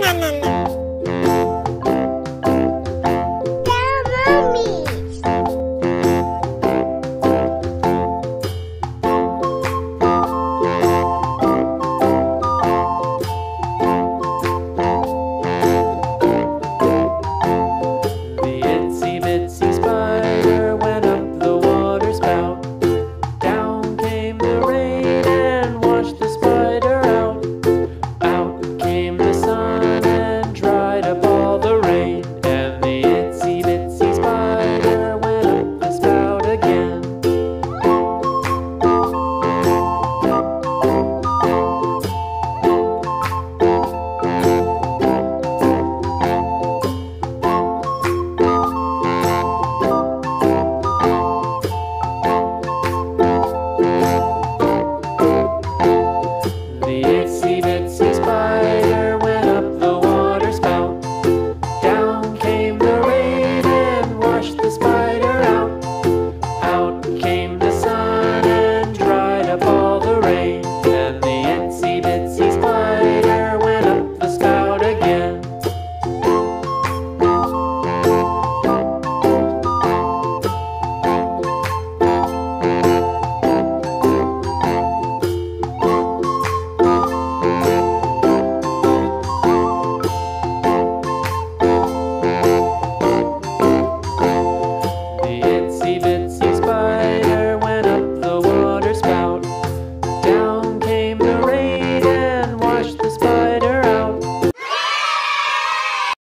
nam nam nam.